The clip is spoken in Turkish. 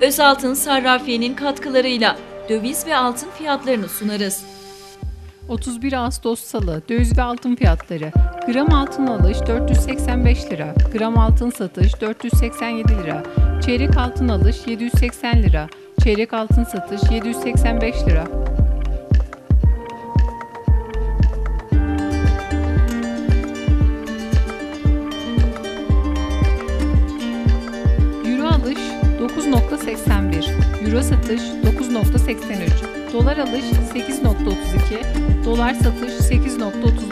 Özaltın Sarrafiye'nin katkılarıyla döviz ve altın fiyatlarını sunarız. 31 Ağustos Salı döviz ve altın fiyatları gram altın alış 485 lira, gram altın satış 487 lira, çeyrek altın alış 780 lira, çeyrek altın satış 785 lira. 9.81, Euro satış 9.83, Dolar alış 8.32, Dolar satış 8.34.